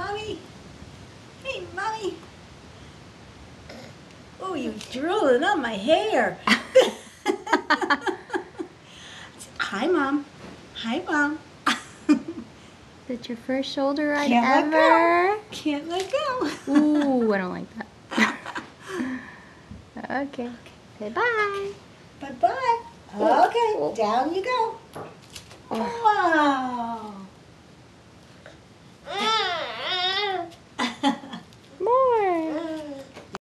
mommy. Hey, mommy. Oh, you're drooling on my hair. Hi, mom. Hi, mom. That's your first shoulder ride Can't ever. Let Can't let go. Ooh, I don't like that. okay. okay. Bye bye. Bye bye. Oh. Okay, oh. down you go.